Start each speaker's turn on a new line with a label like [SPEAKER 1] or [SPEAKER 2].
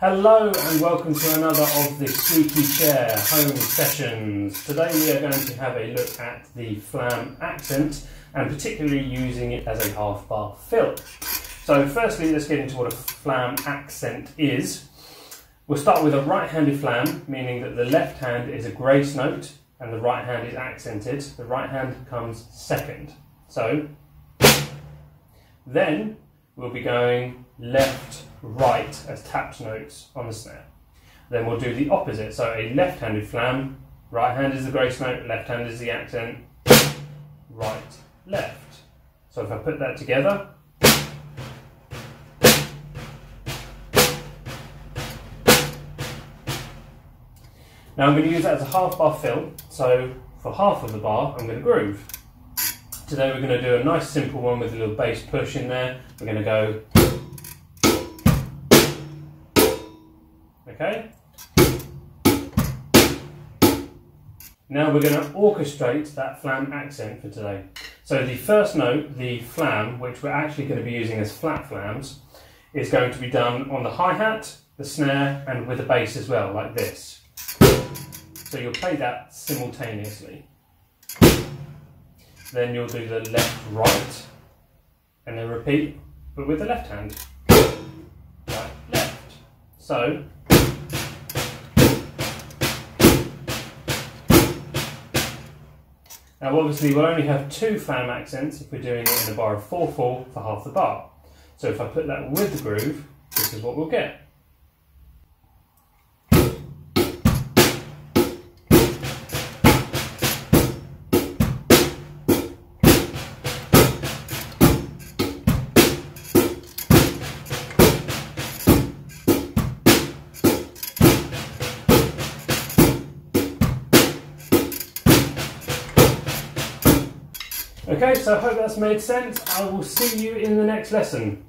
[SPEAKER 1] Hello and welcome to another of the Squeaky Chair home sessions. Today we are going to have a look at the flam accent and particularly using it as a half bar fill. So firstly let's get into what a flam accent is. We'll start with a right-handed flam, meaning that the left hand is a grace note and the right hand is accented. The right hand comes second. So then we'll be going left, right as tapped notes on the snare. Then we'll do the opposite. So a left-handed flam, right hand is the grace note, left hand is the accent, right, left. So if I put that together, Now I'm going to use that as a half bar fill, so for half of the bar I'm going to groove. Today we're going to do a nice simple one with a little bass push in there. We're going to go... Okay? Now we're going to orchestrate that flam accent for today. So the first note, the flam, which we're actually going to be using as flat flams, is going to be done on the hi-hat, the snare, and with the bass as well, like this. So you'll play that simultaneously. Then you'll do the left, right, and then repeat, but with the left hand. Right, left. So, now obviously we'll only have two flam accents if we're doing it in a bar of 4-4 for half the bar. So if I put that with the groove, this is what we'll get. Okay, so I hope that's made sense. I will see you in the next lesson.